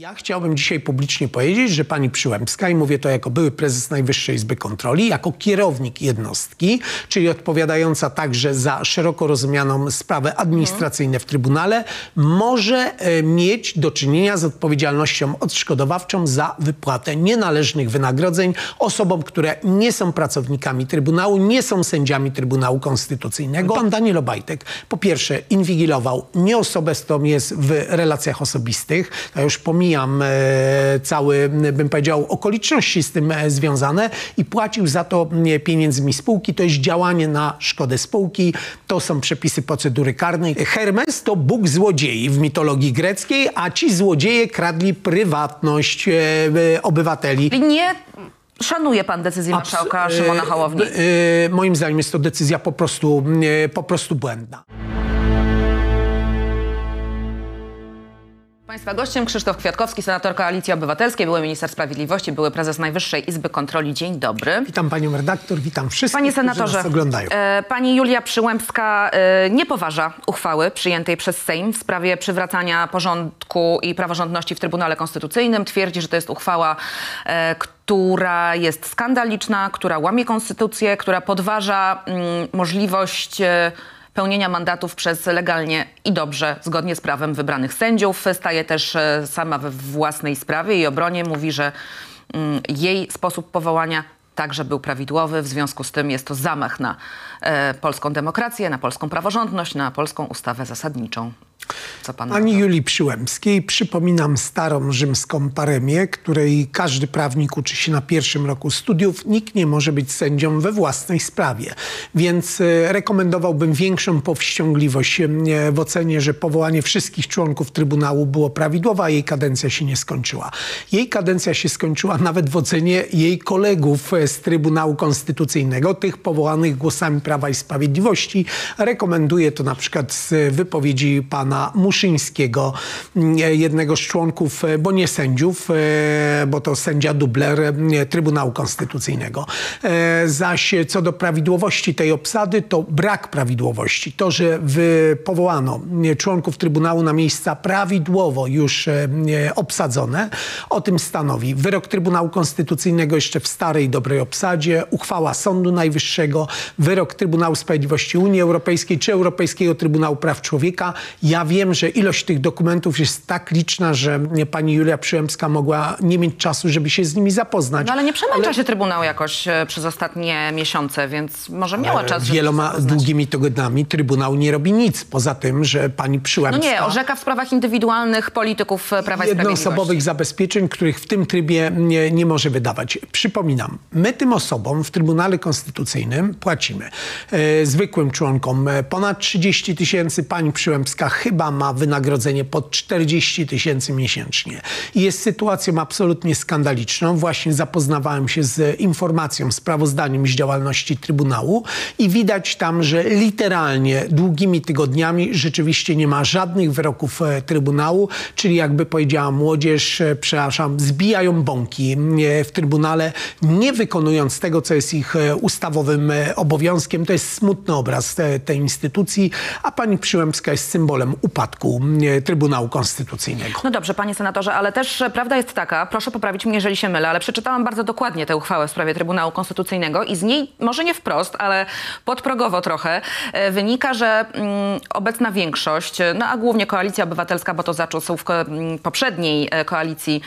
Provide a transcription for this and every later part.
Ja chciałbym dzisiaj publicznie powiedzieć, że pani Przyłębska, i mówię to jako były prezes Najwyższej Izby Kontroli, jako kierownik jednostki, czyli odpowiadająca także za szeroko rozumianą sprawę administracyjne w Trybunale, może e, mieć do czynienia z odpowiedzialnością odszkodowawczą za wypłatę nienależnych wynagrodzeń osobom, które nie są pracownikami Trybunału, nie są sędziami Trybunału Konstytucyjnego. Pan Daniel Obajtek po pierwsze inwigilował nie osobę, z którą jest w relacjach osobistych, ja już pomijam e, cały, bym powiedział, okoliczności z tym e, związane i płacił za to pieniędzmi spółki. To jest działanie na szkodę spółki, to są przepisy procedury karnej. Hermes to Bóg złodziei w mitologii greckiej, a ci złodzieje kradli prywatność e, obywateli. Nie szanuje pan decyzji marszałka Abs- Szymona Hołowni? e, moim zdaniem jest to decyzja po prostu, e, po prostu błędna. Państwa gościem Krzysztof Kwiatkowski, senator Koalicji Obywatelskiej, były minister sprawiedliwości, były prezes Najwyższej Izby Kontroli. Dzień dobry. Witam panią redaktor, witam wszystkich, Panie którzy senatorze, nas oglądają. e, pani Julia Przyłębska e, nie poważa uchwały przyjętej przez Sejm w sprawie przywracania porządku i praworządności w Trybunale Konstytucyjnym. Twierdzi, że to jest uchwała, e, która jest skandaliczna, która łamie konstytucję, która podważa mm, możliwość e, pełnienia mandatów przez legalnie i dobrze, zgodnie z prawem wybranych sędziów. Staje też e, sama we własnej sprawie i obronie. Mówi, że mm, jej sposób powołania także był prawidłowy. W związku z tym jest to zamach na e, polską demokrację, na polską praworządność, na polską ustawę zasadniczą. To? Julii Przyłębskiej przypominam starą rzymską paremię, której każdy prawnik uczy się na pierwszym roku studiów. Nikt nie może być sędzią we własnej sprawie. Więc e, rekomendowałbym większą powściągliwość e, w ocenie, że powołanie wszystkich członków Trybunału było prawidłowe, a jej kadencja się nie skończyła. Jej kadencja się skończyła nawet w ocenie jej kolegów e, z Trybunału Konstytucyjnego, tych powołanych głosami Prawa i Sprawiedliwości. Rekomenduję to na przykład z wypowiedzi pana Muszyńskiego, m, jednego z członków, e, bo nie sędziów, e, bo to sędzia dubler e, Trybunału Konstytucyjnego. Zaś co do prawidłowości tej obsady, to brak prawidłowości. To, że powołano członków Trybunału na miejsca prawidłowo już obsadzone, o tym stanowi wyrok Trybunału Konstytucyjnego jeszcze w starej, dobrej obsadzie, uchwała Sądu Najwyższego, wyrok Trybunału Sprawiedliwości Unii Europejskiej czy Europejskiego Trybunału Praw Człowieka. Ja wiem, że ilość tych dokumentów jest tak liczna, że pani Julia Przyłębska mogła nie mieć czasu, żeby się z nimi zapoznać. No ale nie przemęcza się Trybunał jakoś e, przez ostatnie miesiące, więc może miała czas, żeby Wieloma długimi tygodniami Trybunał nie robi nic, poza tym, że pani No Przyłębska... nie, orzeka w sprawach indywidualnych polityków e, Prawa i jednoosobowych zabezpieczeń, których w tym trybie nie, nie może wydawać. Przypominam, my tym osobom w Trybunale Konstytucyjnym płacimy. E, zwykłym członkom e, ponad 30 tysięcy, pani Przyłębska chyba ma wynagrodzenie pod 40 tysięcy miesięcznie. I jest sytuacją absolutnie skandaliczną. Właśnie zapoznawałem się z informacją, sprawozdaniem z działalności Trybunału i widać tam, że literalnie długimi tygodniami rzeczywiście nie ma żadnych wyroków e, Trybunału, czyli jakby powiedziała młodzież, e, przepraszam, zbijają bąki e, w Trybunale, nie wykonując tego, co jest ich ustawowym obowiązkiem. To jest smutny obraz te, tej instytucji, a pani Przyłębska jest symbolem upadku e, Trybunału Konstytucyjnego. No dobrze, panie senatorze, ale też e, prawda jest taka, proszę poprawić mnie, jeżeli się mylę, ale przeczytałam bardzo dokładnie tę uchwałę w sprawie Trybunału Konstytucyjnego i z niej, może nie wprost, ale podprogowo trochę, e, wynika, że mm, obecna większość, no a głównie Koalicja Obywatelska, bo to za ko- mm, poprzedniej koalicji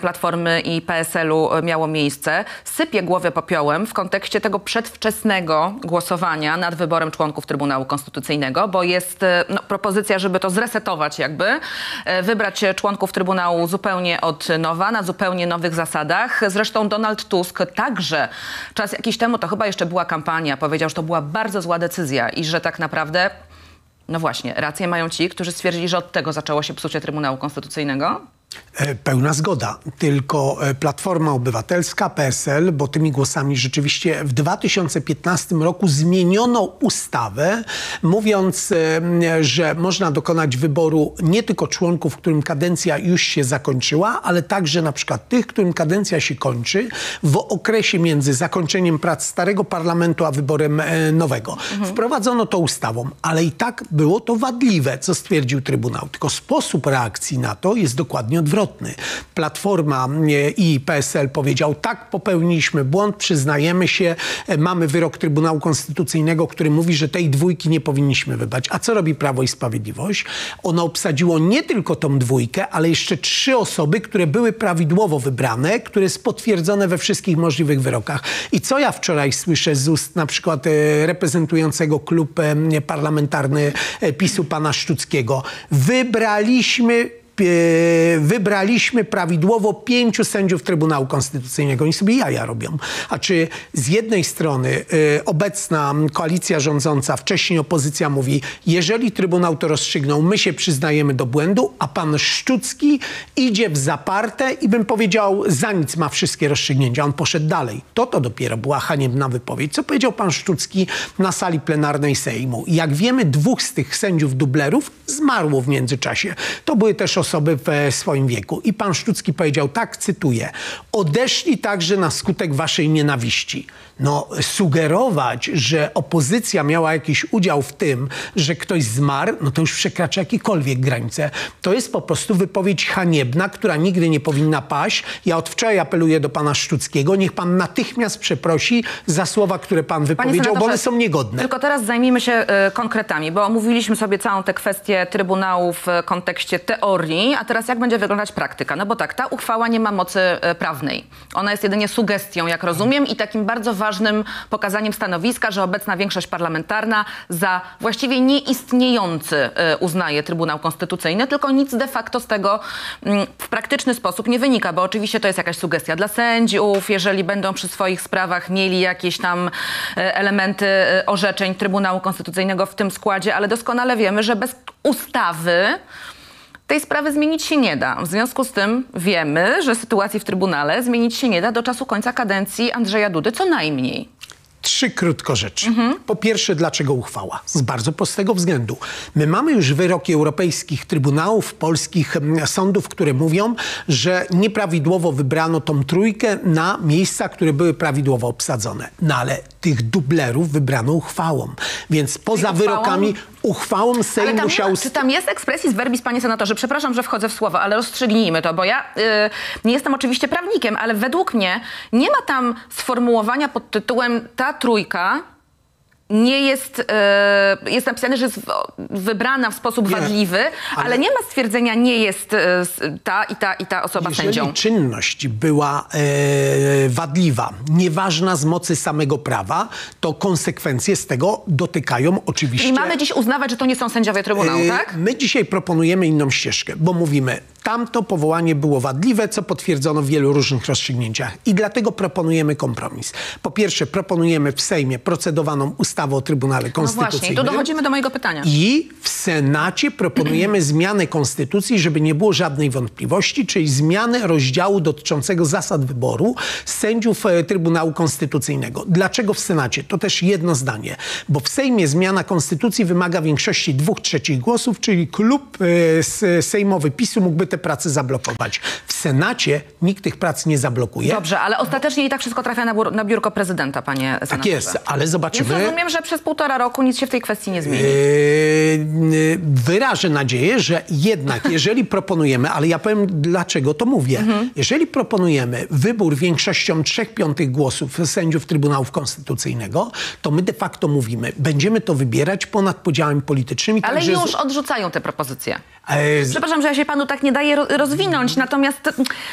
Platformy i PSL-u miało miejsce, sypie głowę popiołem w kontekście tego przedwczesnego głosowania nad wyborem członków Trybunału Konstytucyjnego, bo jest no, propozycja, żeby to zresetować jakby, e, wybrać członków Trybunału zupełnie od nowa, na zupełnie nowych zasadach. Zresztą Donald Tusk także czas jakiś temu, to chyba jeszcze była kampania, powiedział, że to była bardzo zła decyzja i że tak naprawdę, no właśnie, rację mają ci, którzy stwierdzili, że od tego zaczęło się psucie Trybunału Konstytucyjnego. E, Pełna zgoda. Tylko e, Platforma Obywatelska, PSL, bo tymi głosami rzeczywiście w 2015 roku zmieniono ustawę, mówiąc, e, że można dokonać wyboru nie tylko członków, którym kadencja już się zakończyła, ale także na przykład tych, którym kadencja się kończy w okresie między zakończeniem prac starego parlamentu a wyborem nowego. Wprowadzono to ustawą, ale i tak było to wadliwe, co stwierdził Trybunał. Tylko sposób reakcji na to jest dokładnie odwrotny. Platforma e, i PSL powiedział, tak, popełniliśmy błąd, przyznajemy się, e, mamy wyrok Trybunału Konstytucyjnego, który mówi, że tej dwójki nie powinniśmy wybrać. A co robi Prawo i Sprawiedliwość? Ono obsadziło nie tylko tą dwójkę, ale jeszcze trzy osoby, które były prawidłowo wybrane, które jest potwierdzone we wszystkich możliwych wyrokach. I co ja wczoraj słyszę z ust na przykład e, reprezentującego klub parlamentarny PiSu pana Szczuckiego. Wybraliśmy wybraliśmy prawidłowo pięciu sędziów Trybunału Konstytucyjnego. Oni sobie jaja robią. A czy z jednej strony e, obecna koalicja rządząca, wcześniej opozycja mówi, jeżeli Trybunał to rozstrzygnął, my się przyznajemy do błędu, a pan Szczucki idzie w zaparte i bym powiedział, za nic ma wszystkie rozstrzygnięcia. On poszedł dalej. To to dopiero była haniebna wypowiedź. Co powiedział pan Szczucki na sali plenarnej Sejmu? Jak wiemy, dwóch z tych sędziów dublerów zmarło w międzyczasie. To były też osoby w e, swoim wieku. I pan Szczucki powiedział tak, cytuję, odeszli także na skutek waszej nienawiści. No, sugerować, że opozycja miała jakiś udział w tym, że ktoś zmarł, no to już przekracza jakiekolwiek granice. To jest po prostu wypowiedź haniebna, która nigdy nie powinna paść. Ja od wczoraj apeluję do pana Szczuckiego, niech pan natychmiast przeprosi za słowa, które pan wypowiedział, bo one są niegodne. Tylko teraz zajmijmy się y, konkretami, bo omówiliśmy sobie całą tę kwestię Trybunału w y, kontekście teorii, a teraz jak będzie wyglądać praktyka? No bo tak, ta uchwała nie ma mocy y, prawnej. Ona jest jedynie sugestią, jak rozumiem, i takim bardzo ważnym pokazaniem stanowiska, że obecna większość parlamentarna za właściwie nieistniejący y, uznaje Trybunał Konstytucyjny, tylko nic de facto z tego mm, w praktyczny sposób nie wynika, bo oczywiście to jest jakaś sugestia dla sędziów, jeżeli będą przy swoich sprawach mieli jakieś tam e, elementy e, orzeczeń Trybunału Konstytucyjnego w tym składzie, ale doskonale wiemy, że bez ustawy tej sprawy zmienić się nie da. W związku z tym wiemy, że sytuacji w Trybunale zmienić się nie da do czasu końca kadencji Andrzeja Dudy co najmniej. Trzy krótko rzeczy. Po pierwsze, dlaczego uchwała? Z bardzo prostego względu. My mamy już wyroki europejskich trybunałów, polskich mm, sądów, które mówią, że nieprawidłowo wybrano tą trójkę na miejsca, które były prawidłowo obsadzone. No ale tych dublerów wybrano uchwałą. Więc poza uchwałą? wyrokami uchwałą Sejm Ale tam, musiał... nie czy tam jest expressis verbis, panie senatorze? Przepraszam, że wchodzę w słowo, ale rozstrzygnijmy to, bo ja y, nie jestem oczywiście prawnikiem, ale według mnie nie ma tam sformułowania pod tytułem ta trójka nie jest, y, jest napisane, że jest wybrana w sposób Nie, wadliwy, ale... ale- nie ma stwierdzenia nie jest s- ta i ta i ta osoba Jeżeli sędzią. czynność była e, wadliwa, nieważna z mocy samego prawa, to konsekwencje z tego dotykają oczywiście... I mamy dziś uznawać, że to nie są sędziowie Trybunału, E, tak? My dzisiaj proponujemy inną ścieżkę, bo mówimy, tamto powołanie było wadliwe, co potwierdzono w wielu różnych rozstrzygnięciach. I dlatego proponujemy kompromis. Po pierwsze, proponujemy w Sejmie procedowaną ustawę o Trybunale No Konstytucyjnym. właśnie, i tu dochodzimy do mojego pytania. I w Senacie proponujemy zmianę konstytucji, żeby nie było żadnej wątpliwości, czyli zmianę rozdziału dotyczącego zasad wyboru sędziów e, Trybunału Konstytucyjnego. Dlaczego w Senacie? To też jedno zdanie. Bo w Sejmie zmiana konstytucji wymaga większości dwóch trzecich głosów, czyli klub e, sejmowy PiSu mógłby te prace zablokować. W Senacie nikt tych prac nie zablokuje. Dobrze, ale ostatecznie i tak wszystko trafia na, biur- na biurko prezydenta, panie senatorze. Tak jest, ale Więc zobaczymy. rozumiem, że przez półtora roku nic się w tej kwestii nie zmieni. Yy, wyrażę nadzieję, że jednak, jeżeli proponujemy, ale ja powiem dlaczego to mówię, Mhm. jeżeli proponujemy wybór większością trzech piątych głosów sędziów Trybunału Konstytucyjnego, to my de facto mówimy, będziemy to wybierać ponad podziałami politycznymi. Ale także już odrzucają te propozycje. z- Przepraszam, że ja się panu tak nie daję ro- rozwinąć, natomiast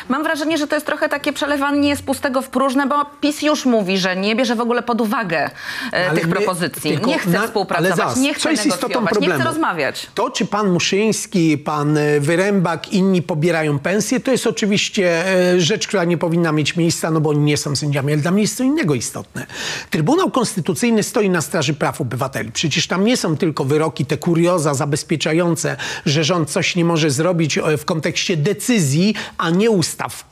mam wrażenie, że to jest trochę takie przelewanie z pustego w próżne, bo PiS już mówi, że nie bierze w ogóle pod uwagę e, Ale tych my- propozycji. tylko nie chce na- współpracować, zaraz, nie chce negocjować, nie chce rozmawiać. To, czy pan Muszyński, pan e, Wyrębak, inni pobierają pensję, to jest oczywiście e, rzecz, która nie powinna mieć miejsca, no bo oni nie są sędziami, ale dla mnie jest co innego istotne. Trybunał Konstytucyjny stoi na straży praw obywateli. Przecież tam nie są tylko wyroki, te kurioza zabezpieczające, że rząd coś nie może zrobić e, w kontekście decyzji, a nie ustaw.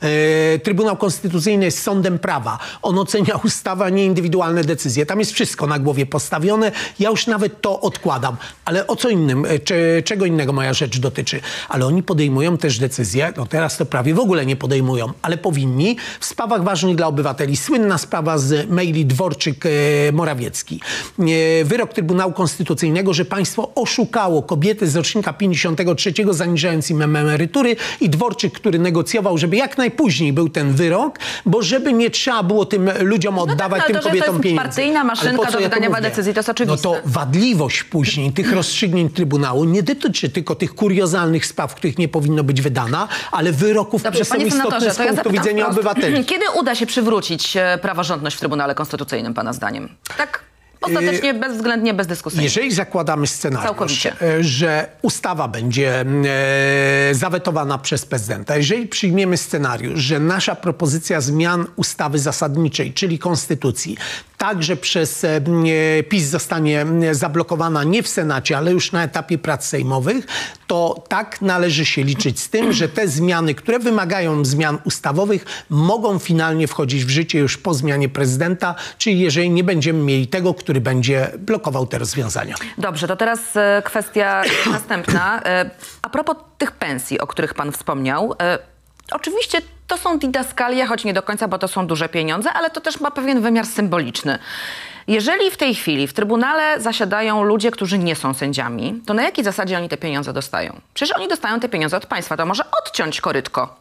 Trybunał Konstytucyjny jest sądem prawa. On ocenia ustawy, a nie indywidualne decyzje. Tam jest wszystko na głowie głowie postawione. Ja już nawet to odkładam. Ale o co innym, e, czy, czego innego moja rzecz dotyczy? Ale oni podejmują też decyzje, no teraz to prawie w ogóle nie podejmują, ale powinni w sprawach ważnych dla obywateli. Słynna sprawa z maili Dworczyk-Morawiecki. E, Wyrok Trybunału Konstytucyjnego, że państwo oszukało kobiety z rocznika 53, zaniżając im emerytury i Dworczyk, który negocjował, żeby jak najpóźniej był ten wyrok, bo żeby nie trzeba było tym ludziom oddawać, ale tym to, że to kobietom jest pieniędzy. partyjna maszynka do ja mówię? decyzji, to jest oczywiste. No to wadliwość później tych rozstrzygnięć Trybunału nie dotyczy tylko tych kuriozalnych spraw, w których nie powinno być wydana, ale wyroków, które są Panie istotne senatorze, z ja punktu zapytam widzenia obywateli. Kiedy uda się przywrócić e, praworządność w Trybunale Konstytucyjnym, Pana zdaniem? Tak ostatecznie, bezwzględnie, bezdyskusyjnie. Jeżeli zakładamy scenariusz, Całkowicie. e, że ustawa będzie e, zawetowana przez prezydenta, jeżeli przyjmiemy scenariusz, że nasza propozycja zmian ustawy zasadniczej, czyli konstytucji, także przez e, e, PiS zostanie zablokowana nie w Senacie, ale już na etapie prac sejmowych, to tak należy się liczyć z tym, że te zmiany, które wymagają zmian ustawowych, mogą finalnie wchodzić w życie już po zmianie prezydenta, czyli jeżeli nie będziemy mieli tego, który będzie blokował te rozwiązania. Dobrze, to teraz e, kwestia następna. A propos tych pensji, o których pan wspomniał. Oczywiście to są didaskalia, choć nie do końca, bo to są duże pieniądze, ale to też ma pewien wymiar symboliczny. Jeżeli w tej chwili w Trybunale zasiadają ludzie, którzy nie są sędziami, to na jakiej zasadzie oni te pieniądze dostają? Przecież oni dostają te pieniądze od państwa, to może odciąć korytko.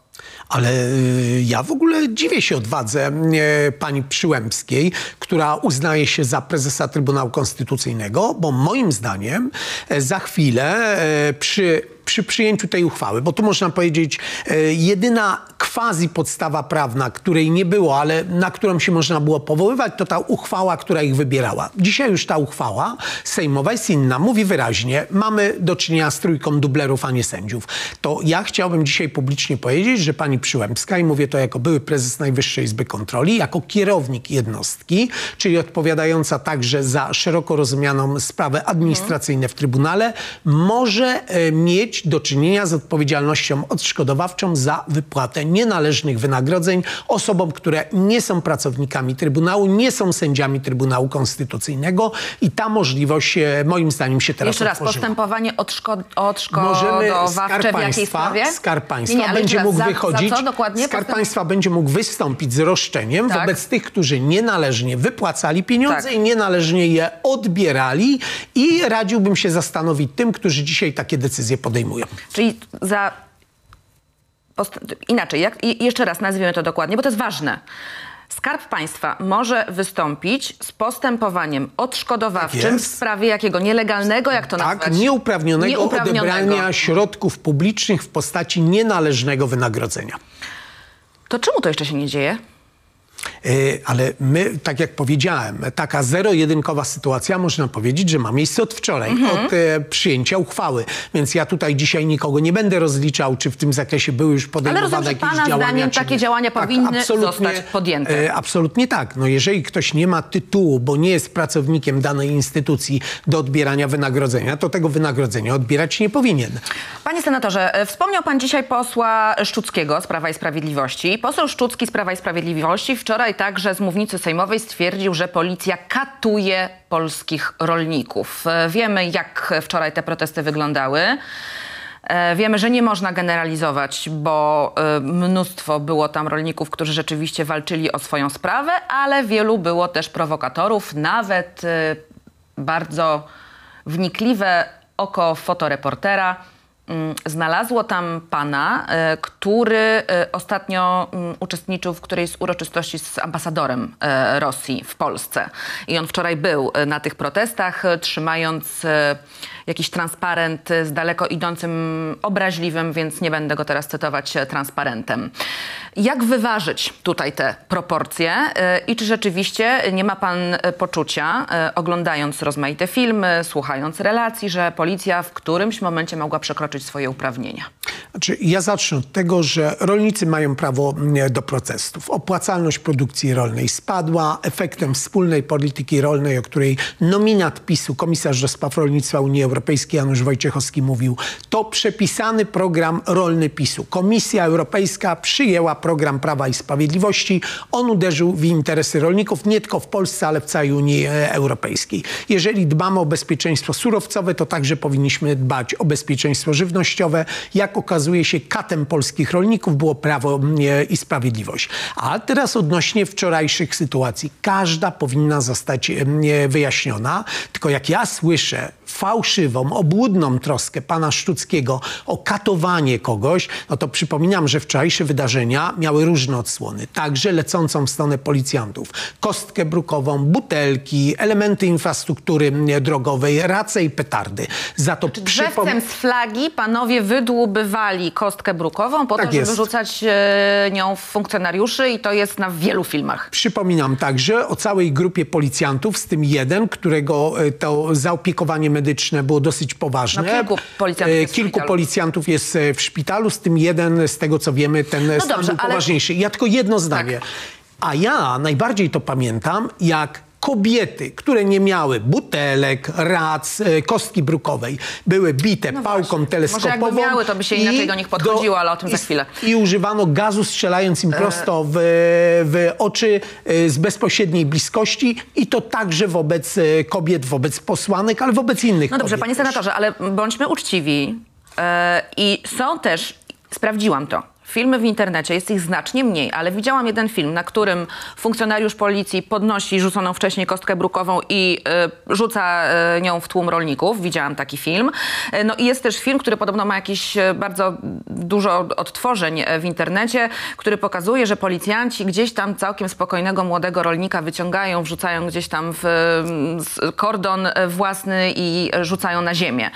Ale y, ja w ogóle dziwię się odwadze e, pani Przyłębskiej, która uznaje się za prezesa Trybunału Konstytucyjnego, bo moim zdaniem e, za chwilę e, przy, przy przyjęciu tej uchwały, bo tu można powiedzieć e, jedyna quasi podstawa prawna, której nie było, ale na którą się można było powoływać, to ta uchwała, która ich wybierała. Dzisiaj już ta uchwała sejmowa jest inna. Mówi wyraźnie, mamy do czynienia z trójką dublerów, a nie sędziów. To ja chciałbym dzisiaj publicznie powiedzieć, że pani Przyłębska, i mówię to jako były prezes Najwyższej Izby Kontroli, jako kierownik jednostki, czyli odpowiadająca także za szeroko rozumianą sprawę administracyjne w Trybunale, może e, mieć do czynienia z odpowiedzialnością odszkodowawczą za wypłatę nienależnych wynagrodzeń osobom, które nie są pracownikami Trybunału, nie są sędziami Trybunału Konstytucyjnego i ta możliwość e, moim zdaniem się teraz Jeszcze raz, otworzyła. postępowanie odszko- odszkodowawcze Skarb w jakiej sprawie? Skarb Państwa Nie, nie, będzie mógł za, wychodzić. Za? Skarb Państwa będzie mógł wystąpić z roszczeniem Tak. wobec tych, którzy nienależnie wypłacali pieniądze Tak. i nienależnie je odbierali i radziłbym się zastanowić tym, którzy dzisiaj takie decyzje podejmują. Czyli za. Inaczej, jak, jeszcze raz nazwijmy to dokładnie, bo to jest ważne. Skarb Państwa może wystąpić z postępowaniem odszkodowawczym Tak w sprawie jakiego nielegalnego, jak to Tak, nazwać? nieuprawnionego, Nieuprawnionego. odebrania środków publicznych w postaci nienależnego wynagrodzenia. To czemu to jeszcze się nie dzieje? E, Ale my, tak jak powiedziałem, taka zero-jedynkowa sytuacja, można powiedzieć, że ma miejsce od wczoraj, Mhm. od e, przyjęcia uchwały. Więc ja tutaj dzisiaj nikogo nie będę rozliczał, czy w tym zakresie były już podejmowane rozumiem, że jakieś pana działania. zdaniem takie działania powinny absolutnie, zostać podjęte. E, absolutnie tak. No jeżeli ktoś nie ma tytułu, bo nie jest pracownikiem danej instytucji do odbierania wynagrodzenia, to tego wynagrodzenia odbierać nie powinien. Panie senatorze, e, wspomniał pan dzisiaj posła Szczuckiego z Prawa i Sprawiedliwości. Poseł Szczucki z Prawa i Sprawiedliwości wczoraj także z mównicy sejmowej stwierdził, że policja katuje polskich rolników. E, Wiemy, jak wczoraj te protesty wyglądały. E, Wiemy, że nie można generalizować, bo e, mnóstwo było tam rolników, którzy rzeczywiście walczyli o swoją sprawę, ale wielu było też prowokatorów, nawet bardzo wnikliwe oko fotoreportera znalazło tam pana, e, który e, ostatnio mm, uczestniczył w którejś z uroczystości z ambasadorem e, Rosji w Polsce. I on wczoraj był na tych protestach, trzymając jakiś transparent z daleko idącym obraźliwym, więc nie będę go teraz cytować e, transparentem. Jak wyważyć tutaj te proporcje e, i czy rzeczywiście nie ma pan e, poczucia, oglądając rozmaite filmy, słuchając relacji, że policja w którymś momencie mogła przekroczyć swoje uprawnienia? Znaczy, ja zacznę od tego, że rolnicy mają prawo mm, do protestów. Opłacalność produkcji rolnej spadła. Efektem wspólnej polityki rolnej, o której nominat PiSu, komisarz do spraw rolnictwa Unii Europejskiej Janusz Wojciechowski mówił, to przepisany program rolny PiSu. Komisja Europejska przyjęła program Prawa i Sprawiedliwości. On uderzył w interesy rolników nie tylko w Polsce, ale w całej Unii e, Europejskiej. Jeżeli dbamy o bezpieczeństwo surowcowe, to także powinniśmy dbać o bezpieczeństwo żywnościowe. Jak okazuje się, katem polskich rolników było Prawo e, i Sprawiedliwość. A teraz odnośnie wczorajszych sytuacji. Każda powinna zostać e, wyjaśniona. Tylko jak ja słyszę fałszywą, obłudną troskę pana Sztuckiego o katowanie kogoś, no to przypominam, że wczorajsze wydarzenia miały różne odsłony. Także lecącą w stronę policjantów. Kostkę brukową, butelki, elementy infrastruktury drogowej, race i petardy. Za to Drzewcem z flagi panowie wydłubywali kostkę brukową po Tak to, żeby jest. rzucać e, nią w funkcjonariuszy i to jest na wielu filmach. Przypominam także o całej grupie policjantów, z tym jeden, którego e, to zaopiekowanie medyczne było dosyć poważne. No, kilku policjantów E, jest w Kilku szpitalu. policjantów jest e, w szpitalu, z tym jeden, z tego co wiemy, ten stan dobrze, był ale- Tak. poważniejszy. Ja tylko jedno zdanie. A ja najbardziej to pamiętam, jak kobiety, które nie miały butelek, rac, e, kostki brukowej, były bite pałką No właśnie. teleskopową. Może jakby miały, to by się inaczej do nich podchodziło, ale o tym za chwilę. I używano gazu strzelając E. im prosto w, w oczy e, z bezpośredniej bliskości i to także wobec e, kobiet, wobec posłanek, ale wobec innych No dobrze, panie senatorze, ale bądźmy uczciwi. E, I są też, sprawdziłam to, filmy w internecie, jest ich znacznie mniej, ale widziałam jeden film, na którym funkcjonariusz policji podnosi rzuconą wcześniej kostkę brukową i e, rzuca e, nią w tłum rolników. Widziałam taki film. E, no i jest też film, który podobno ma jakieś e, bardzo dużo odtworzeń w internecie, który pokazuje, że policjanci gdzieś tam całkiem spokojnego młodego rolnika wyciągają, wrzucają gdzieś tam w kordon własny i rzucają na ziemię.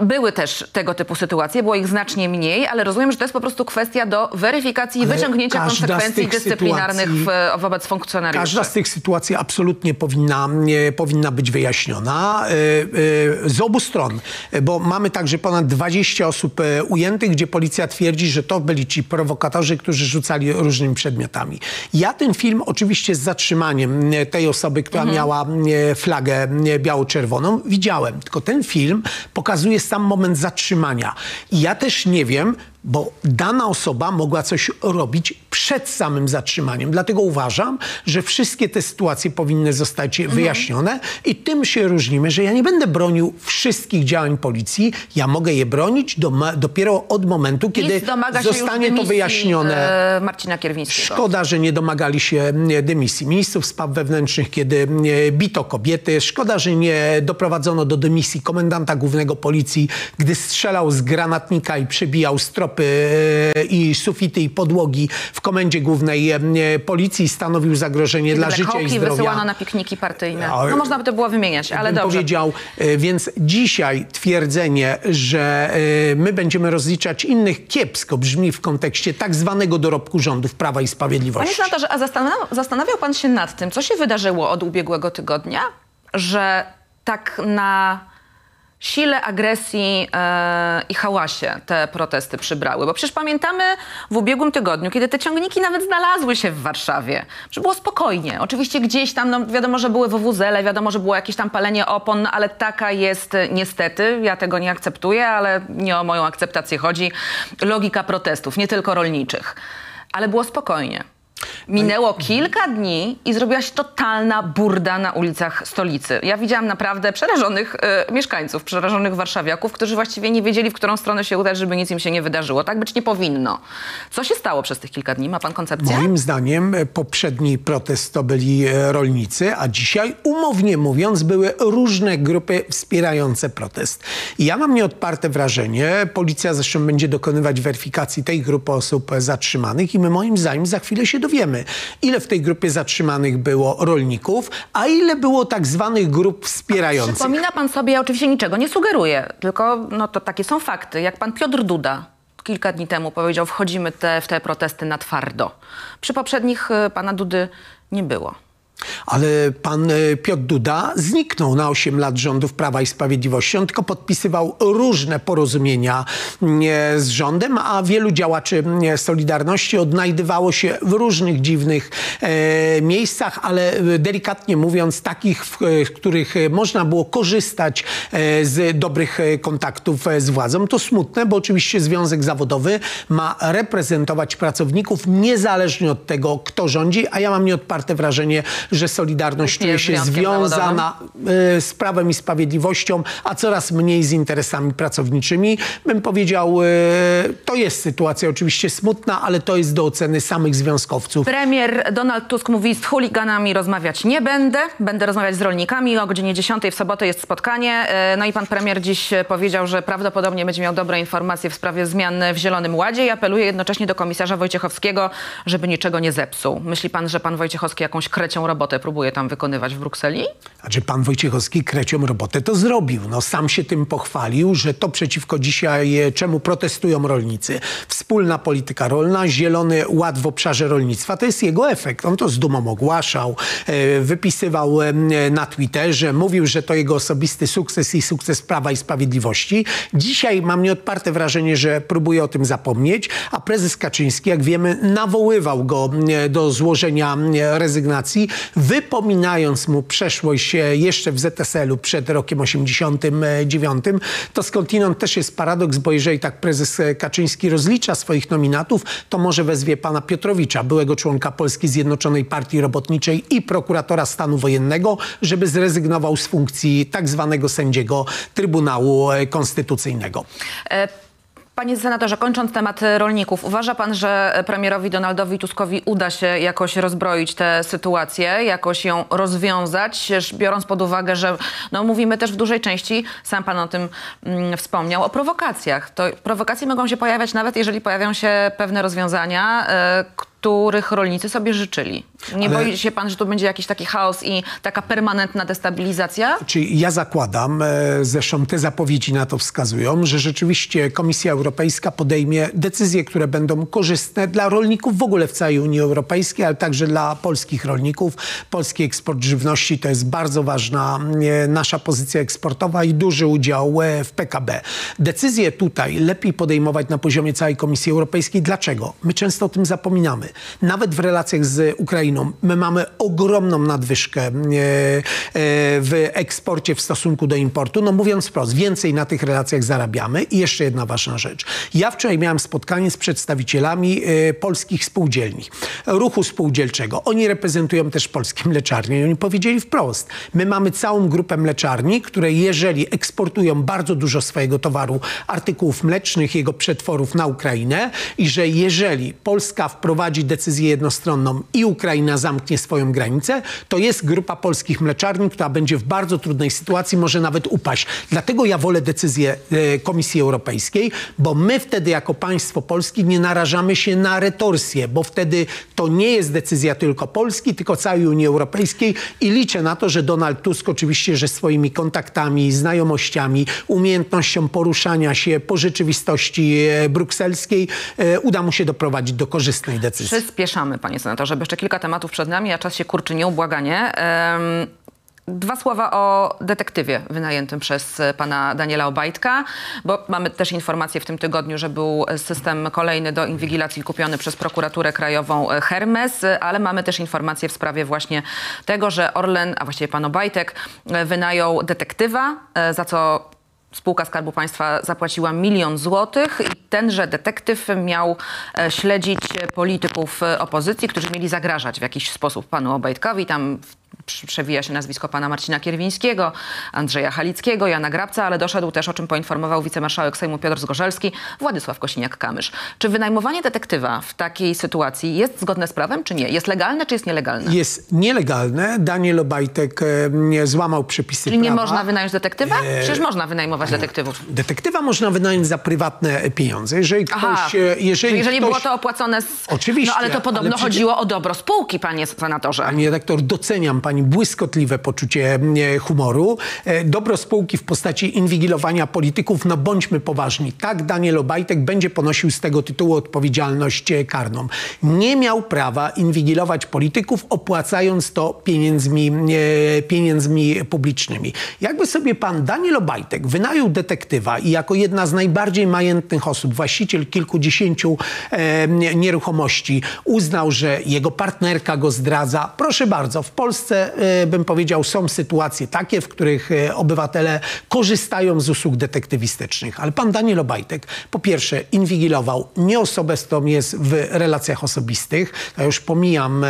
Były też tego typu sytuacje, było ich znacznie mniej, ale rozumiem, że to jest po prostu kwestia do weryfikacji i wyciągnięcia konsekwencji dyscyplinarnych sytuacji- w, wobec funkcjonariuszy. Każda z tych sytuacji absolutnie powinna, powinna być wyjaśniona e, e, z obu stron, E, bo mamy także ponad 20 osób e, ujętych, gdzie policja twierdzi, że to byli ci prowokatorzy, którzy rzucali różnymi przedmiotami. Ja ten film oczywiście z zatrzymaniem e, tej osoby, która miała e, flagę e, biało-czerwoną, widziałem. Tylko ten film pokazuje sam moment zatrzymania. I ja też nie wiem, bo dana osoba mogła coś robić przed samym zatrzymaniem. Dlatego uważam, że wszystkie te sytuacje powinny zostać wyjaśnione i tym się różnimy, że ja nie będę bronił wszystkich działań policji. Ja mogę je bronić do, dopiero od momentu, kiedy zostanie to wyjaśnione. e, Marcina Kierwińskiego. Szkoda, że nie domagali się dymisji ministrów spraw wewnętrznych, kiedy bito kobiety. Szkoda, że nie doprowadzono do dymisji komendanta głównego policji, gdy strzelał z granatnika i przebijał stropy e, i sufity i podłogi w komendzie głównej e, policji i stanowił zagrożenie dla życia i zdrowia. wysyłano na pikniki partyjne. No można by to było wymieniać, ale dobrze. powiedział. E, Więc dzisiaj twierdzenie, że e, my będziemy rozliczać innych kiepsko brzmi w kontekście tak zwanego dorobku rządów Prawa i Panie Sprawiedliwości. senatorze, a zastanawiał, zastanawiał pan się nad tym, co się wydarzyło od ubiegłego tygodnia, że tak na sile agresji e, i hałasie te protesty przybrały. Bo przecież pamiętamy w ubiegłym tygodniu, kiedy te ciągniki nawet znalazły się w Warszawie, że było spokojnie. Oczywiście gdzieś tam, no wiadomo, że były wowuzele, wiadomo, że było jakieś tam palenie opon, no, ale taka jest e, niestety, ja tego nie akceptuję, ale nie o moją akceptację chodzi, logika protestów, nie tylko rolniczych. Ale było spokojnie. Minęło kilka dni i zrobiła się totalna burda na ulicach stolicy. Ja widziałam naprawdę przerażonych e, mieszkańców, przerażonych warszawiaków, którzy właściwie nie wiedzieli, w którą stronę się udać, żeby nic im się nie wydarzyło. Tak być nie powinno. Co się stało przez tych kilka dni? Ma pan koncepcję? Moim zdaniem e, poprzedni protest to byli e, rolnicy, a dzisiaj, umownie mówiąc, były różne grupy wspierające protest. I ja mam nieodparte wrażenie, policja zresztą będzie dokonywać weryfikacji tej grupy osób zatrzymanych i my moim zdaniem za chwilę się dowiemy, ile w tej grupie zatrzymanych było rolników, a ile było tak zwanych grup wspierających. Przypomina pan sobie, ja oczywiście niczego nie sugeruję, tylko no to takie są fakty. Jak pan Piotr Duda kilka dni temu powiedział, wchodzimy te, w te protesty na twardo. Przy poprzednich y, pana Dudy nie było. Ale pan e, Piotr Duda zniknął na 8 lat rządów Prawa i Sprawiedliwości. On tylko podpisywał różne porozumienia e, z rządem, a wielu działaczy e, Solidarności odnajdywało się w różnych dziwnych miejscach, ale delikatnie mówiąc takich, w, których można było korzystać z dobrych kontaktów z władzą. To smutne, bo oczywiście Związek Zawodowy ma reprezentować pracowników niezależnie od tego, kto rządzi, a ja mam nieodparte wrażenie, że Solidarność czuje się związana e, z prawem i sprawiedliwością, a coraz mniej z interesami pracowniczymi. Bym powiedział, e, to jest sytuacja oczywiście smutna, ale to jest do oceny samych związkowców. Premier Donald Tusk mówi, z chuliganami rozmawiać nie będę, będę rozmawiać z rolnikami. O godzinie 10 w sobotę jest spotkanie. E, No i pan premier dziś powiedział, że prawdopodobnie będzie miał dobre informacje w sprawie zmian w Zielonym Ładzie i apeluje jednocześnie do komisarza Wojciechowskiego, żeby niczego nie zepsuł. Myśli pan, że pan Wojciechowski jakąś krecią robotę próbuje tam wykonywać w Brukseli? Znaczy pan Wojciechowski krecią robotę to zrobił. No, sam się tym pochwalił, że to przeciwko dzisiaj e, czemu protestują rolnicy. Wspólna polityka rolna, zielony ład w obszarze rolnictwa. To jest jego efekt. On to z dumą ogłaszał, e, wypisywał na Twitterze, mówił, że to jego osobisty sukces i sukces Prawa i Sprawiedliwości. Dzisiaj mam nieodparte wrażenie, że próbuje o tym zapomnieć, a prezes Kaczyński, jak wiemy, nawoływał go e, do złożenia rezygnacji, wypominając mu przeszłość e, jeszcze w ZSL-u przed rokiem 89. To skądinąd też jest paradoks, bo jeżeli tak prezes e, Kaczyński rozlicza swoich nominatów, to może wezwie pana Piotrowicza, byłego członka Polskiej Zjednoczonej Partii Robotniczej i prokuratora stanu wojennego, żeby zrezygnował z funkcji tak zwanego sędziego Trybunału e, Konstytucyjnego. E, Panie senatorze, kończąc temat e, rolników, uważa pan, że premierowi Donaldowi Tuskowi uda się jakoś rozbroić tę sytuację, jakoś ją rozwiązać, biorąc pod uwagę, że no, mówimy też w dużej części, sam pan o tym mm, wspomniał, o prowokacjach. To prowokacje mogą się pojawiać nawet, jeżeli pojawią się pewne rozwiązania, e, których rolnicy sobie życzyli. Nie Ale- boi się pan, że tu będzie jakiś taki chaos i taka permanentna destabilizacja? Czyli ja zakładam, e, zresztą te zapowiedzi na to wskazują, że rzeczywiście Komisja Europejska podejmie decyzje, które będą korzystne dla rolników w ogóle w całej Unii Europejskiej, ale także dla polskich rolników. Polski eksport żywności to jest bardzo ważna e, nasza pozycja eksportowa i duży udział e, w PKB. Decyzje tutaj lepiej podejmować na poziomie całej Komisji Europejskiej. Dlaczego? My często o tym zapominamy. Nawet w relacjach z Ukrainą my mamy ogromną nadwyżkę e, e, w eksporcie w stosunku do importu. No mówiąc wprost, więcej na tych relacjach zarabiamy. I jeszcze jedna ważna rzecz. Ja wczoraj miałem spotkanie z przedstawicielami e, polskich spółdzielni, ruchu spółdzielczego. Oni reprezentują też polskie mleczarnie i oni powiedzieli wprost, my mamy całą grupę mleczarni, które jeżeli eksportują bardzo dużo swojego towaru, artykułów mlecznych, jego przetworów na Ukrainę i że jeżeli Polska wprowadzi decyzję jednostronną i Ukraina zamknie swoją granicę, to jest grupa polskich mleczarni, która będzie w bardzo trudnej sytuacji, może nawet upaść. Dlatego ja wolę decyzję e, Komisji Europejskiej, bo my wtedy jako państwo polskie nie narażamy się na retorsję, bo wtedy to nie jest decyzja tylko Polski, tylko całej Unii Europejskiej i liczę na to, że Donald Tusk oczywiście, że swoimi kontaktami, znajomościami, umiejętnością poruszania się po rzeczywistości e, brukselskiej e, uda mu się doprowadzić do korzystnej decyzji. Przyspieszamy, panie senatorze, bo jeszcze kilka tematów przed nami, a czas się kurczy nieubłaganie. Dwa słowa o detektywie wynajętym przez pana Daniela Obajtka, bo mamy też informację w tym tygodniu, że był system kolejny do inwigilacji kupiony przez prokuraturę krajową Hermes, ale mamy też informację w sprawie właśnie tego, że Orlen, a właściwie pan Obajtek, wynajął detektywa, e, za co Spółka Skarbu Państwa zapłaciła milion złotych i tenże detektyw miał e, śledzić e, polityków e, opozycji, którzy mieli zagrażać w jakiś sposób panu Obajtkowi. Tam przewija się nazwisko pana Marcina Kierwińskiego, Andrzeja Halickiego, Jana Grabca, ale doszedł też, o czym poinformował wicemarszałek Sejmu Piotr Zgorzelski, Władysław Kosiniak-Kamysz. Czy wynajmowanie detektywa w takiej sytuacji jest zgodne z prawem, czy nie? Jest legalne, czy jest nielegalne? Jest nielegalne. Daniel Obajtek e, nie złamał przepisy Czyli nie prawa. można wynająć detektywa? Przecież można wynajmować detektywów. Detektywa można wynająć za prywatne pieniądze. Jeżeli ktoś... Aha, e, jeżeli jeżeli ktoś... było to opłacone z... Oczywiście, No ale to podobno ale przecież- chodziło o dobro spółki, panie senatorze. Pani redaktor, doceniam pani błyskotliwe poczucie e, humoru. E, Dobro spółki w postaci inwigilowania polityków, no bądźmy poważni. Tak, Daniel Obajtek będzie ponosił z tego tytułu odpowiedzialność e, karną. Nie miał prawa inwigilować polityków, opłacając to pieniędzmi, pieniędzmi publicznymi. Jakby sobie pan Daniel Obajtek wynajął detektywa i jako jedna z najbardziej majętnych osób, właściciel kilkudziesięciu nieruchomości, uznał, że jego partnerka go zdradza. Proszę bardzo, w Polsce e, bym powiedział, są sytuacje takie, w których e, obywatele korzystają z usług detektywistycznych. Ale pan Daniel Obajtek, po pierwsze, inwigilował nie osobę, z którą jest w relacjach osobistych. Ja już pomijam e,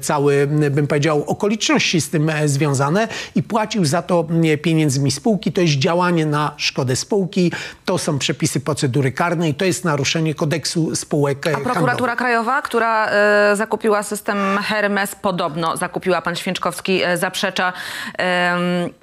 cały, bym powiedział, okoliczności z tym związane i płacił za to pieniędzmi spółki. To jest działanie na szkodę spółki, to są przepisy procedury karnej, to jest naruszenie kodeksu spółek A handlowych. prokuratura krajowa, która e, zakupiła system Hermes, podobno zakupiła, pan Święczkowski e, zaprzecza.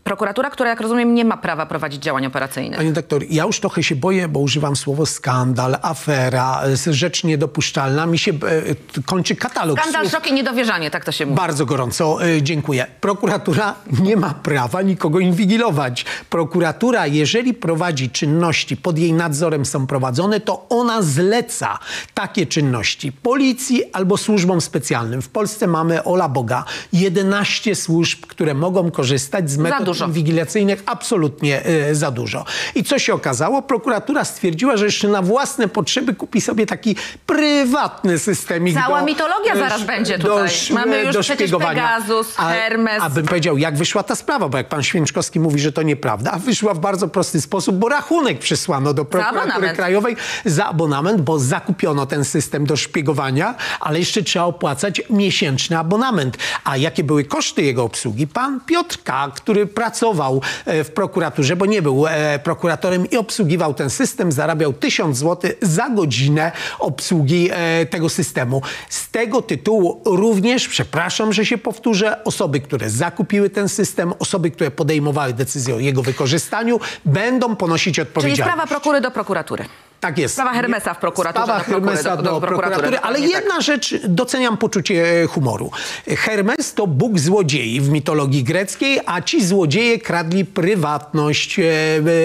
Prokuratura, która jak rozumiem nie ma prawa prowadzić działań operacyjnych. Panie doktor, ja już trochę się boję, bo używam słowo skandal, afera, e, rzecz niedopuszczalna. Mi się e, kończy katalog Skandal, słów. szok i niedowierzanie, tak to się mówi. Bardzo gorąco dziękuję. Prokuratura nie ma prawa nikogo inwigilować. Prokuratura, jeżeli prowadzi czynności, pod jej nadzorem są prowadzone, to ona zleca takie czynności policji albo służbom specjalnym. W Polsce mamy, ola Boga, 11 służb, które mogą korzystać z metod inwigilacyjnych. Absolutnie e, za dużo. I co się okazało? Prokuratura stwierdziła, że jeszcze na własne potrzeby kupi sobie taki prywatny systemik Cała do, mitologia do zaraz będzie do tutaj. sz- Mamy już do przecież szpiegowania. Pegasus, Hermes. A bym powiedział, jak wyszła ta sprawa, bo jak pan Święczkowski mówi, że to nieprawda, a wyszła w bardzo prosty sposób, bo rachunek przysłano do prokuratury abonament. krajowej za abonament, bo zakupiono ten system do szpiegowania, ale jeszcze trzeba opłacać miesięczny abonament. A jakie były koszty jego obsługi? Pan Piotr K., który pracował e, w prokuraturze, bo nie był e, prokuratorem i obsługiwał ten system, zarabiał 1000 zł za godzinę obsługi e, tego systemu. Z tego tytułu również, przepraszam, że się powtórzę, osoby, które zakupiły ten system, osoby, które podejmowały decyzję o jego wykorzystaniu, będą ponosić Czyli odpowiedzialność. sprawa prokury do prokuratury. Tak jest. Sprawa Hermesa w prokuraturze Sprawa Hermesa do- do, do prokuratury. Ale dokładnie tak. jedna rzecz, doceniam poczucie e, humoru. Hermes to bóg złodziei w mitologii greckiej, a ci złodzieje kradli prywatność e,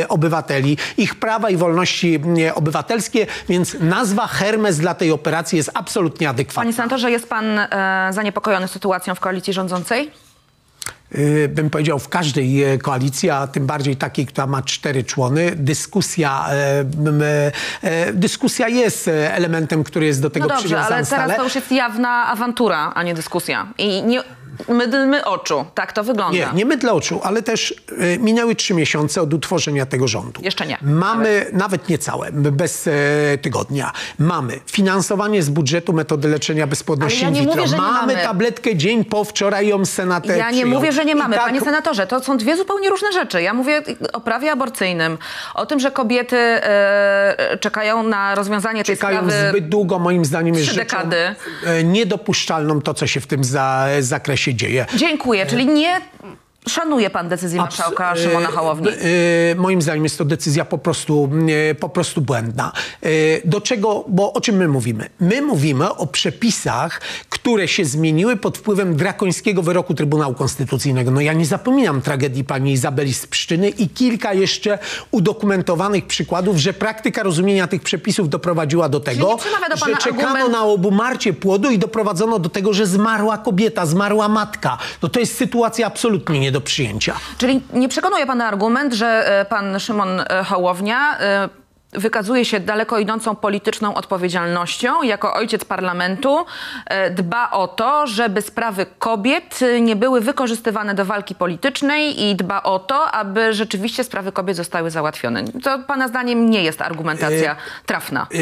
e, obywateli, ich prawa i wolności obywatelskie, więc nazwa Hermes dla tej operacji jest absolutnie adekwatna. Panie senatorze, jest pan e, zaniepokojony sytuacją w koalicji rządzącej? Y, bym powiedział, w każdej e, koalicji, a tym bardziej takiej, która ma cztery człony, dyskusja, e, dyskusja jest elementem, który jest do tego No dobrze, przywiązany ale teraz stale. to już jest jawna awantura, a nie dyskusja. I nie mydlmy oczu. Tak to wygląda. Nie, nie mydlę oczu, ale też e, minęły trzy miesiące od utworzenia tego rządu. Jeszcze nie. Mamy, nawet, nie całe, bez e, tygodnia. Mamy finansowanie z budżetu metody leczenia bezpłodności ja in vitro. mówię, że nie mamy mamy. tabletkę dzień po, wczoraj ją Senat Ja nie mówię, że nie mamy. tak- Panie senatorze, to są dwie zupełnie różne rzeczy. Ja mówię o prawie aborcyjnym, o tym, że kobiety e, czekają na rozwiązanie tej czekają sprawy. zbyt długo, moim zdaniem jest rzeczą dekady. e, niedopuszczalną to, co się w tym za, zakresie dzieje. Dziękuję, czyli nie szanuje pan decyzji marszałka Abs- Szymona e, Hołowni. e, Moim zdaniem jest to decyzja po prostu, e, po prostu błędna. E, Do czego, bo o czym my mówimy? My mówimy o przepisach, które się zmieniły pod wpływem drakońskiego wyroku Trybunału Konstytucyjnego. No ja nie zapominam tragedii pani Izabeli z Pszczyny i kilka jeszcze udokumentowanych przykładów, że praktyka rozumienia tych przepisów doprowadziła do tego, do że czekano argument- na obumarcie płodu i doprowadzono do tego, że zmarła kobieta, zmarła matka. No to jest sytuacja absolutnie nie do przyjęcia. Czyli nie przekonuje pana argument, że e, pan Szymon e, Hołownia e, wykazuje się daleko idącą polityczną odpowiedzialnością. Jako ojciec parlamentu e, dba o to, żeby sprawy kobiet e, nie były wykorzystywane do walki politycznej i dba o to, aby rzeczywiście sprawy kobiet zostały załatwione. To pana zdaniem nie jest argumentacja trafna. Yy,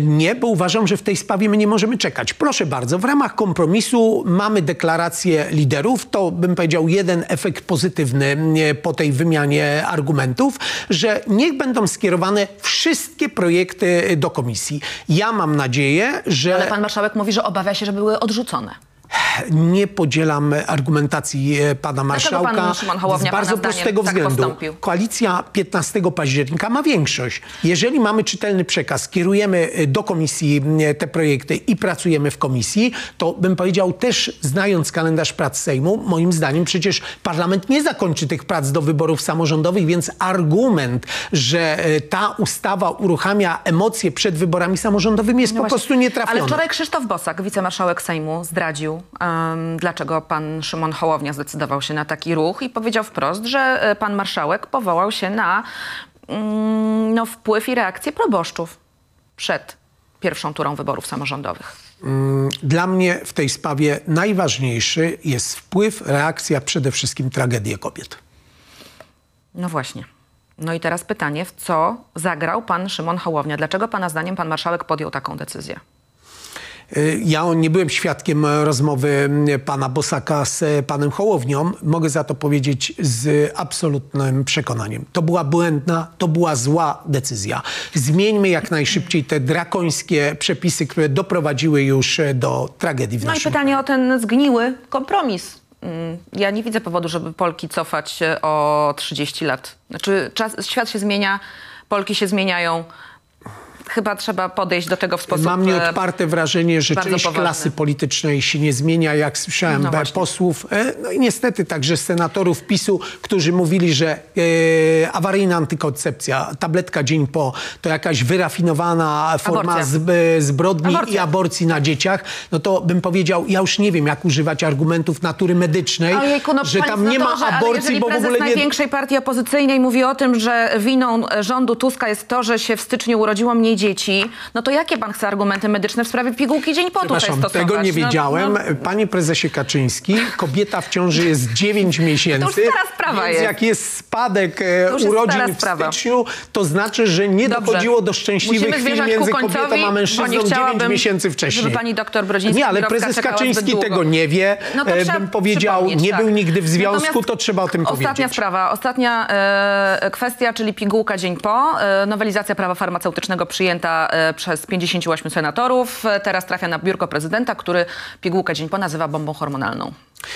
nie, bo uważam, że w tej sprawie my nie możemy czekać. Proszę bardzo, w ramach kompromisu mamy deklarację liderów. To bym powiedział jeden efekt pozytywny po tej wymianie argumentów, że niech będą skierowane wszystkie projekty do komisji. Ja mam nadzieję, że. Ale pan marszałek mówi, że obawia się, że były odrzucone. Nie podzielam argumentacji e, pana marszałka. z bardzo prostego tak względu. postąpił? Koalicja 15 października ma większość. Jeżeli mamy czytelny przekaz, kierujemy e, do komisji e, te projekty i pracujemy w komisji, to bym powiedział też, znając kalendarz prac Sejmu, moim zdaniem przecież parlament nie zakończy tych prac do wyborów samorządowych, więc argument, że ta ustawa uruchamia emocje przed wyborami samorządowymi jest No po właśnie. prostu nietrafiony. Ale wczoraj Krzysztof Bosak, wicemarszałek Sejmu, zdradził, dlaczego pan Szymon Hołownia zdecydował się na taki ruch i powiedział wprost, że e, pan marszałek powołał się na mm, no, wpływ i reakcję proboszczów przed pierwszą turą wyborów samorządowych. Dla mnie w tej sprawie najważniejszy jest wpływ, reakcja, przede wszystkim tragedie kobiet. No właśnie. No i teraz pytanie, w co zagrał pan Szymon Hołownia? Dlaczego pana zdaniem pan marszałek podjął taką decyzję? Ja nie byłem świadkiem rozmowy pana Bosaka z panem Hołownią. Mogę za to powiedzieć z absolutnym przekonaniem. To była błędna, to była zła decyzja. Zmieńmy jak najszybciej te drakońskie przepisy, które doprowadziły już do tragedii w No i naszym pytanie o ten zgniły kompromis. Mm, Ja nie widzę powodu, żeby Polki cofać o 30 lat. Znaczy, czas, świat się zmienia, Polki się zmieniają. Chyba trzeba podejść do tego w sposób... Mam e, nieodparte wrażenie, że część poważny. klasy politycznej się nie zmienia, jak słyszałem No e, posłów, e, no i niestety także senatorów PiSu, którzy mówili, że e, awaryjna antykoncepcja, tabletka dzień po, to jakaś wyrafinowana forma zb, zbrodni Aborcja. i aborcji na dzieciach, no to bym powiedział, ja już nie wiem, jak używać argumentów natury medycznej, Ojejku, no że tam nie ma aborcji, bo w ogóle nie... największej partii opozycyjnej mówi o tym, że winą e, rządu Tuska jest to, że się w styczniu urodziło mniej dzieci, no to jakie pan chce argumenty medyczne w sprawie pigułki dzień po tutaj stosować? tego nie No, wiedziałem. No, Panie prezesie Kaczyński, kobieta w ciąży jest 9 miesięcy. To już stara sprawa więc jest. jak jest spadek e, jest urodzin w styczniu, to znaczy, że nie Dobrze. dochodziło do szczęśliwych Musimy chwil między kobietą a mężczyzną nie 9 chciałabym, miesięcy wcześniej. żeby pani doktor Brodzińska- Nie, ale prezes Kaczyński tego nie wie. No to E, bym powiedział, nie tak. był nigdy w związku, Natomiast to trzeba o tym Ostatnia powiedzieć. sprawa, ostatnia e, kwestia, czyli pigułka dzień po. E, nowelizacja prawa farmaceutycznego przyjęta e, przez 58 senatorów. E, teraz trafia na biurko prezydenta, który pigułkę dzień po nazywa bombą hormonalną.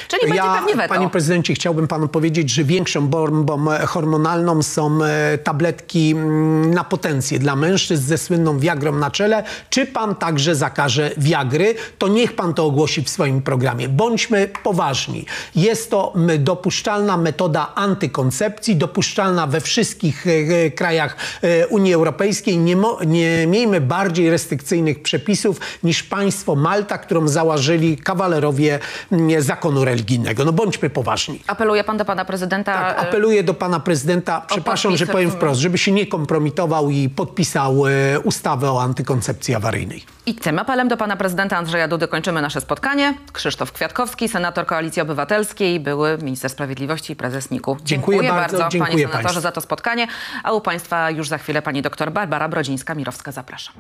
Czyli będzie Ja, pewnie weto. panie prezydencie, chciałbym panu powiedzieć, że większą bombą e, hormonalną są e, tabletki mm, na potencję dla mężczyzn ze słynną Viagrą na czele. Czy pan także zakaże Viagry? To niech pan to ogłosi w swoim programie. Bądźmy poważni. Jest to dopuszczalna metoda antykoncepcji, dopuszczalna we wszystkich e, krajach Unii Europejskiej. Nie, mo- nie miejmy bardziej restrykcyjnych przepisów niż państwo Malta, którą założyli kawalerowie mm, zakonu religijnego. No bądźmy poważni. Apeluje pan do pana prezydenta. Tak, e, apeluję do pana prezydenta, przepraszam, że powiem wprost, żeby się nie kompromitował i podpisał e, ustawę o antykoncepcji awaryjnej. I tym apelem do pana prezydenta Andrzeja Dudy kończymy nasze spotkanie. Krzysztof Kwiatkowski, senator Koalicji Obywatelskiej, były minister sprawiedliwości i prezes NIK-u. Dziękuję bardzo, bardzo, dziękuję panie senatorze, państwu. za to spotkanie. A u państwa już za chwilę pani doktor Barbara Brodzińska-Mirowska. Zapraszam.